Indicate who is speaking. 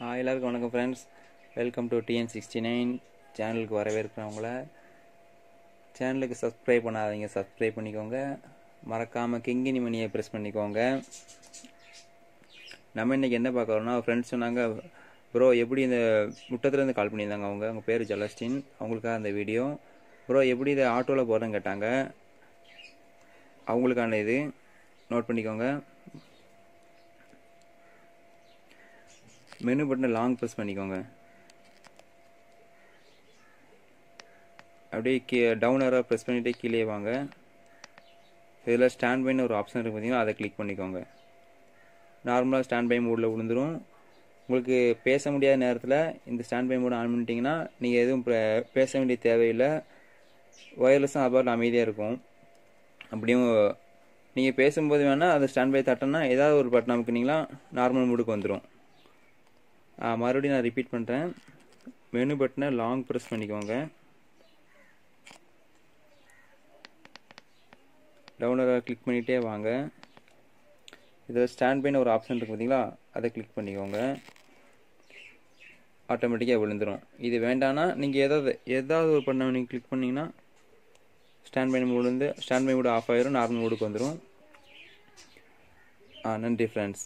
Speaker 1: எல்லாருக்கும் வணக்கம் friends welcome to TN sixty nine சேனலுக்கு வரவேற்கிறவங்கள. சேனலுக்கு சப்ஸ்கிரைப் பண்ணாதீங்க. சப்ஸ்கிரைப் பண்ணிக்கோங்க. மறக்காமல் கிங்கினி மணியை ப்ரெஸ் பண்ணிக்கோங்க. நம்ம இன்றைக்கி என்ன பார்க்குறோம்னா ஃப்ரெண்ட்ஸ் சொன்னாங்க ப்ரோ எப்படி இந்த முட்டத்துலேருந்து கால் பண்ணியிருந்தாங்க அவங்க? அவங்க பேர் ஜலஸ்டின். அவங்களுக்காக அந்த வீடியோ ப்ரோ எப்படி இதை ஆட்டோவில் போகிறேன்னு கேட்டாங்க. அவங்களுக்கான இது. நோட் பண்ணிக்கோங்க. மெனு பட்டனை லாங் ப்ரெஸ் பண்ணிக்கோங்க. அப்படியே கீ டவுன் ஏரோ ப்ரெஸ் பண்ணிவிட்டு கீழே வாங்க. இதில் ஸ்டாண்ட் பைன்னு ஒரு ஆப்ஷன் இருக்குது பார்த்தீங்கன்னா அதை கிளிக் பண்ணிக்கோங்க. நார்மலாக ஸ்டாண்ட் பை மூடில் விழுந்துடும் உங்களுக்கு பேச முடியாத நேரத்தில் இந்த ஸ்டாண்ட் பை மூடை ஆன் பண்ணிட்டீங்கன்னா நீங்கள் எதுவும் பேச வேண்டிய தேவையில்லை. ஒயர்லெஸ்ஸும் அபார்ட் அமைதியாக இருக்கும். அப்படியும் நீங்கள் பேசும்போது வேணால் அதை ஸ்டாண்ட் பை தட்டினா ஏதாவது ஒரு பட்டன் அமுக்குனீங்களா நார்மல் மூடுக்கு வந்துடும் மறுபடியும் நான் ரிப்பீட் பண்ணுறேன் மெனு பட்டனை லாங் ப்ரெஸ் பண்ணிக்கோங்க. டவுனராக கிளிக் பண்ணிகிட்டே வாங்க. இதில் ஸ்டாண்ட் பைன்னு ஒரு ஆப்ஷன் இருக்குது பார்த்தீங்களா அதை கிளிக் பண்ணிக்கோங்க. ஆட்டோமேட்டிக்காக விழுந்துடும் இது வேண்டாம்னா நீங்கள் ஏதாவது ஏதாவது ஒரு பண்ண நீங்கள் கிளிக் பண்ணிங்கன்னா ஸ்டாண்ட் பை மூடு வந்து ஸ்டாண்ட் பை மூடு ஆஃப் ஆயிரும் நார்மல் மூடுக்கு வந்துடும் நன்றி ஃப்ரெண்ட்ஸ்